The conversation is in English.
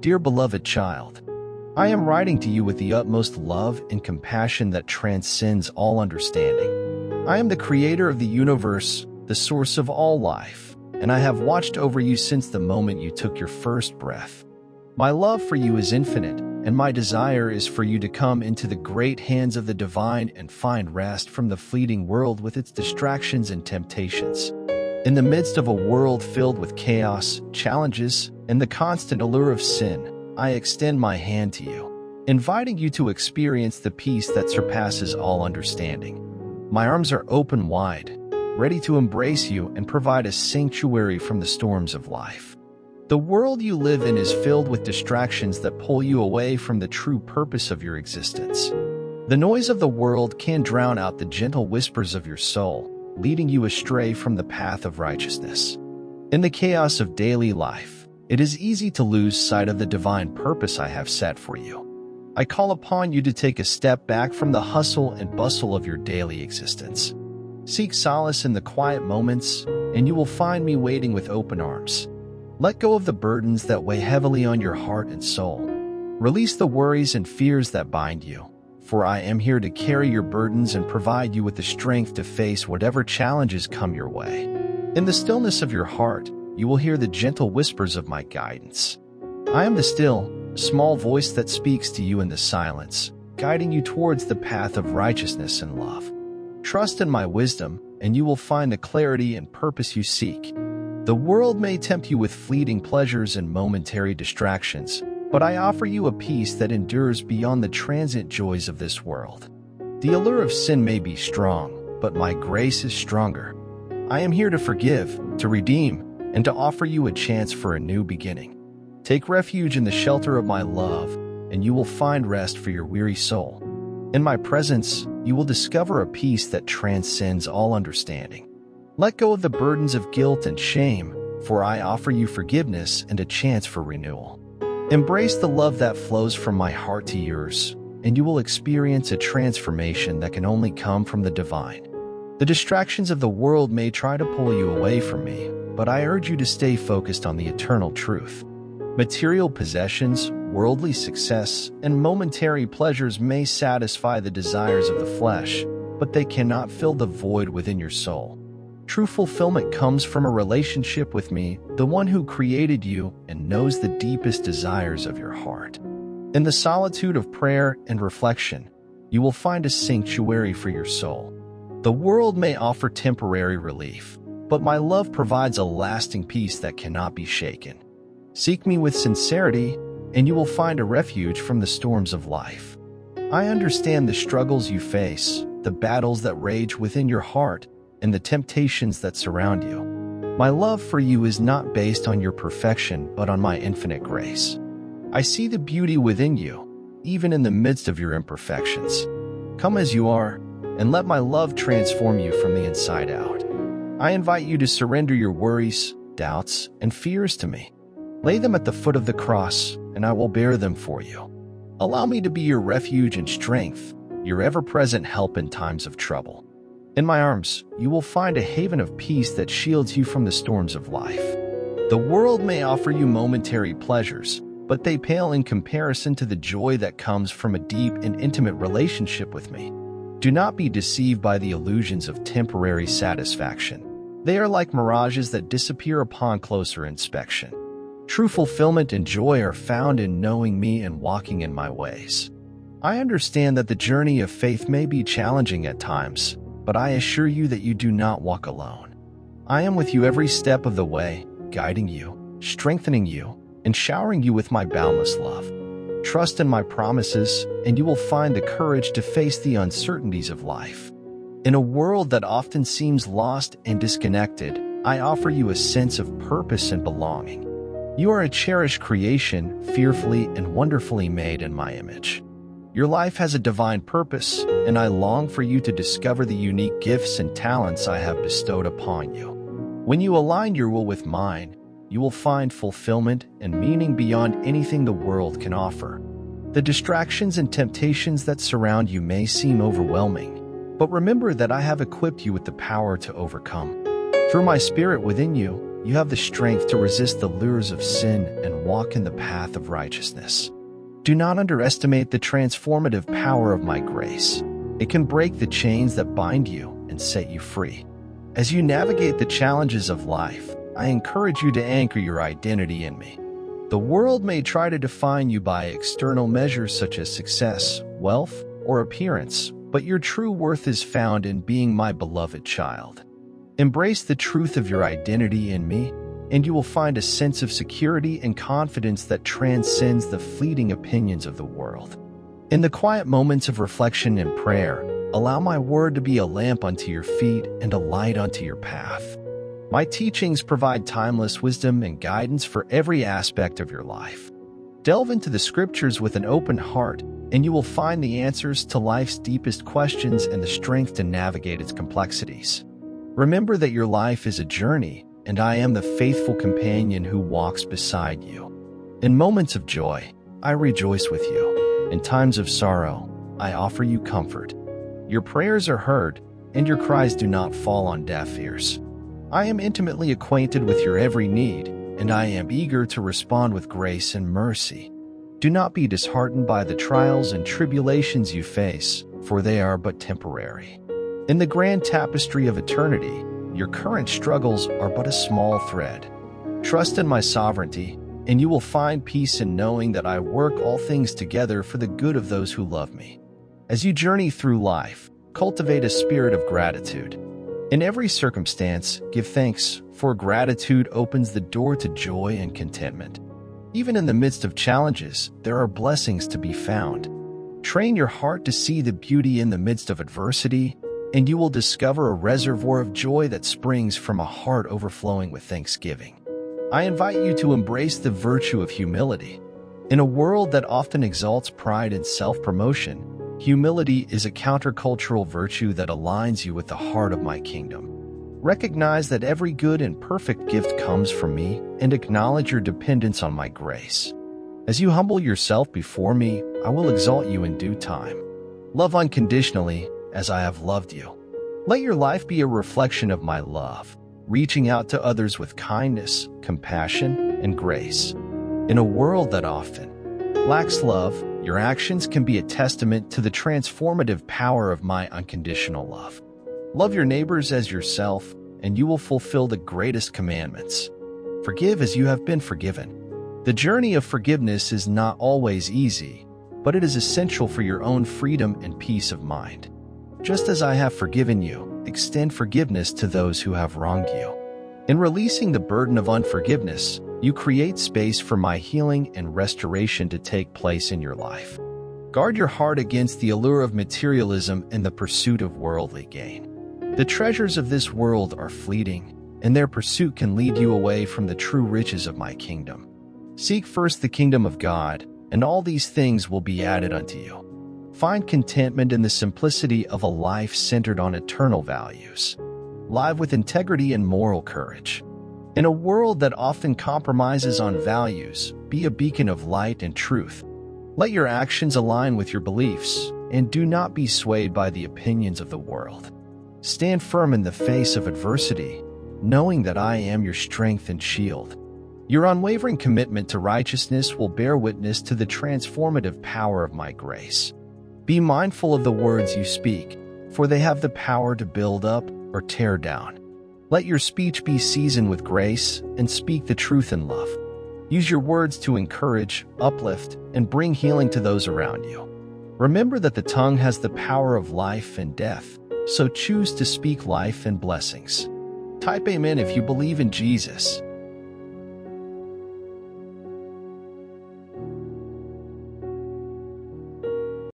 Dear beloved child, I am writing to you with the utmost love and compassion that transcends all understanding. I am the creator of the universe, the source of all life, and I have watched over you since the moment you took your first breath. My love for you is infinite, and my desire is for you to come into the great hands of the divine and find rest from the fleeting world with its distractions and temptations. In the midst of a world filled with chaos, challenges, and the constant allure of sin, I extend my hand to you, inviting you to experience the peace that surpasses all understanding. My arms are open wide, ready to embrace you and provide a sanctuary from the storms of life. The world you live in is filled with distractions that pull you away from the true purpose of your existence. The noise of the world can drown out the gentle whispers of your soul, leading you astray from the path of righteousness. In the chaos of daily life, it is easy to lose sight of the divine purpose I have set for you. I call upon you to take a step back from the hustle and bustle of your daily existence. Seek solace in the quiet moments, and you will find me waiting with open arms. Let go of the burdens that weigh heavily on your heart and soul. Release the worries and fears that bind you for I am here to carry your burdens and provide you with the strength to face whatever challenges come your way. In the stillness of your heart, you will hear the gentle whispers of my guidance. I am the still, small voice that speaks to you in the silence, guiding you towards the path of righteousness and love. Trust in my wisdom, and you will find the clarity and purpose you seek. The world may tempt you with fleeting pleasures and momentary distractions, but I offer you a peace that endures beyond the transient joys of this world. The allure of sin may be strong, but my grace is stronger. I am here to forgive, to redeem, and to offer you a chance for a new beginning. Take refuge in the shelter of my love, and you will find rest for your weary soul. In my presence, you will discover a peace that transcends all understanding. Let go of the burdens of guilt and shame, for I offer you forgiveness and a chance for renewal. Embrace the love that flows from my heart to yours, and you will experience a transformation that can only come from the divine. The distractions of the world may try to pull you away from me, but I urge you to stay focused on the eternal truth. Material possessions, worldly success, and momentary pleasures may satisfy the desires of the flesh, but they cannot fill the void within your soul. True fulfillment comes from a relationship with me, the one who created you and knows the deepest desires of your heart. In the solitude of prayer and reflection, you will find a sanctuary for your soul. The world may offer temporary relief, but my love provides a lasting peace that cannot be shaken. Seek me with sincerity, and you will find a refuge from the storms of life. I understand the struggles you face, the battles that rage within your heart, and the temptations that surround you. My love for you is not based on your perfection, but on my infinite grace. I see the beauty within you, even in the midst of your imperfections. Come as you are, and let my love transform you from the inside out. I invite you to surrender your worries, doubts, and fears to me. Lay them at the foot of the cross, and I will bear them for you. Allow me to be your refuge and strength, your ever-present help in times of trouble. In my arms, you will find a haven of peace that shields you from the storms of life. The world may offer you momentary pleasures, but they pale in comparison to the joy that comes from a deep and intimate relationship with me. Do not be deceived by the illusions of temporary satisfaction. They are like mirages that disappear upon closer inspection. True fulfillment and joy are found in knowing me and walking in my ways. I understand that the journey of faith may be challenging at times, but I assure you that you do not walk alone. I am with you every step of the way, guiding you, strengthening you, and showering you with my boundless love. Trust in my promises, and you will find the courage to face the uncertainties of life. In a world that often seems lost and disconnected, I offer you a sense of purpose and belonging. You are a cherished creation, fearfully and wonderfully made in my image. Your life has a divine purpose, and I long for you to discover the unique gifts and talents I have bestowed upon you. When you align your will with mine, you will find fulfillment and meaning beyond anything the world can offer. The distractions and temptations that surround you may seem overwhelming, but remember that I have equipped you with the power to overcome. Through my spirit within you, you have the strength to resist the lures of sin and walk in the path of righteousness. Do not underestimate the transformative power of my grace. It can break the chains that bind you and set you free. As you navigate the challenges of life, I encourage you to anchor your identity in me. The world may try to define you by external measures such as success, wealth, or appearance, but your true worth is found in being my beloved child. Embrace the truth of your identity in me, and you will find a sense of security and confidence that transcends the fleeting opinions of the world. In the quiet moments of reflection and prayer, allow my word to be a lamp unto your feet and a light unto your path. My teachings provide timeless wisdom and guidance for every aspect of your life. Delve into the scriptures with an open heart, and you will find the answers to life's deepest questions and the strength to navigate its complexities. Remember that your life is a journey, and I am the faithful companion who walks beside you. In moments of joy, I rejoice with you. In times of sorrow, I offer you comfort. Your prayers are heard, and your cries do not fall on deaf ears. I am intimately acquainted with your every need, and I am eager to respond with grace and mercy. Do not be disheartened by the trials and tribulations you face, for they are but temporary. In the grand tapestry of eternity, your current struggles are but a small thread. Trust in my sovereignty, and you will find peace in knowing that I work all things together for the good of those who love me. As you journey through life, cultivate a spirit of gratitude. In every circumstance, give thanks, for gratitude opens the door to joy and contentment. Even in the midst of challenges, there are blessings to be found. Train your heart to see the beauty in the midst of adversity, and you will discover a reservoir of joy that springs from a heart overflowing with thanksgiving. I invite you to embrace the virtue of humility. In a world that often exalts pride and self-promotion, Humility is a countercultural virtue that aligns you with the heart of my kingdom. Recognize that every good and perfect gift comes from me and acknowledge your dependence on my grace. As you humble yourself before me, I will exalt you in due time. Love unconditionally as I have loved you. Let your life be a reflection of my love, reaching out to others with kindness, compassion, and grace. In a world that often lacks love, your actions can be a testament to the transformative power of my unconditional love. Love your neighbors as yourself, and you will fulfill the greatest commandments. Forgive as you have been forgiven. The journey of forgiveness is not always easy, but it is essential for your own freedom and peace of mind. Just as I have forgiven you, extend forgiveness to those who have wronged you. In releasing the burden of unforgiveness, you create space for my healing and restoration to take place in your life. Guard your heart against the allure of materialism and the pursuit of worldly gain. The treasures of this world are fleeting, and their pursuit can lead you away from the true riches of my kingdom. Seek first the kingdom of God, and all these things will be added unto you. Find contentment in the simplicity of a life centered on eternal values. Live with integrity and moral courage. In a world that often compromises on values, be a beacon of light and truth. Let your actions align with your beliefs, and do not be swayed by the opinions of the world. Stand firm in the face of adversity, knowing that I am your strength and shield. Your unwavering commitment to righteousness will bear witness to the transformative power of my grace. Be mindful of the words you speak, for they have the power to build up or tear down. Let your speech be seasoned with grace and speak the truth in love. Use your words to encourage, uplift, and bring healing to those around you. Remember that the tongue has the power of life and death, so choose to speak life and blessings. Type Amen if you believe in Jesus